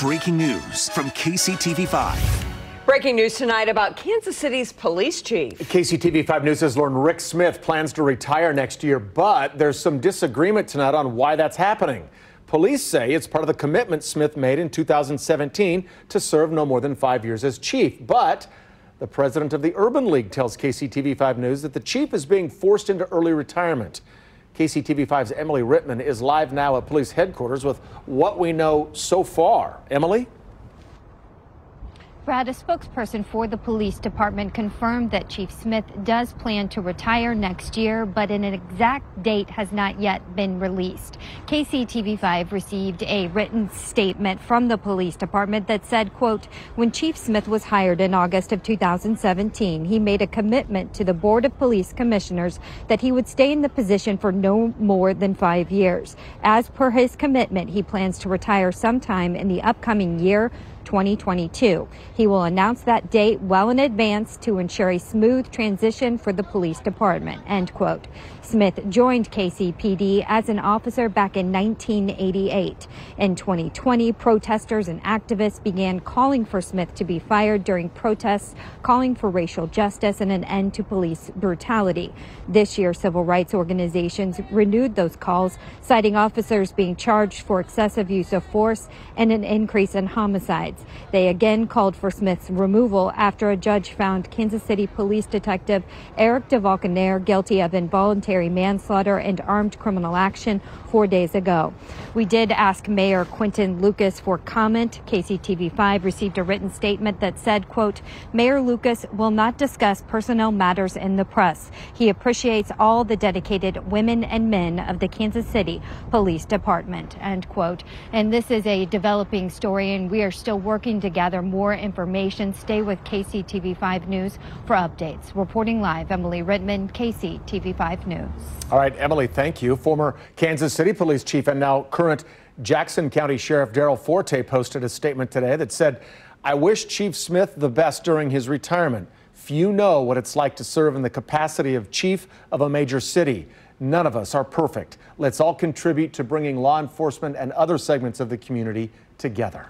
breaking news from KCTV5. Breaking news tonight about Kansas City's police chief. KCTV5 News has learned Rick Smith plans to retire next year, but there's some disagreement tonight on why that's happening. Police say it's part of the commitment Smith made in 2017 to serve no more than five years as chief. But the president of the Urban League tells KCTV5 News that the chief is being forced into early retirement. KCTV5's Emily Rittman is live now at police headquarters with what we know so far. Emily? Brad, a spokesperson for the police department confirmed that Chief Smith does plan to retire next year, but an exact date has not yet been released. KCTV5 received a written statement from the police department that said, quote, when Chief Smith was hired in August of 2017, he made a commitment to the Board of Police Commissioners that he would stay in the position for no more than five years. As per his commitment, he plans to retire sometime in the upcoming year 2022. He will announce that date well in advance to ensure a smooth transition for the police department. End quote. Smith joined KCPD as an officer back in 1988. In 2020, protesters and activists began calling for Smith to be fired during protests calling for racial justice and an end to police brutality. This year, civil rights organizations renewed those calls, citing officers being charged for excessive use of force and an increase in homicides. They again called for Smith's removal after a judge found Kansas City Police Detective Eric DeValkenaere guilty of involuntary manslaughter and armed criminal action four days ago. We did ask Mayor Quinton Lucas for comment. KCTV5 received a written statement that said, quote, Mayor Lucas will not discuss personnel matters in the press. He appreciates all the dedicated women and men of the Kansas City Police Department, end quote. And this is a developing story, and we are still working to gather more information. Stay with KCTV5 News for updates. Reporting live, Emily Rittman, KCTV5 News. All right, Emily, thank you. Former Kansas City Police Chief and now current Jackson County Sheriff Darryl Forte posted a statement today that said, I wish Chief Smith the best during his retirement. Few know what it's like to serve in the capacity of chief of a major city. None of us are perfect. Let's all contribute to bringing law enforcement and other segments of the community together.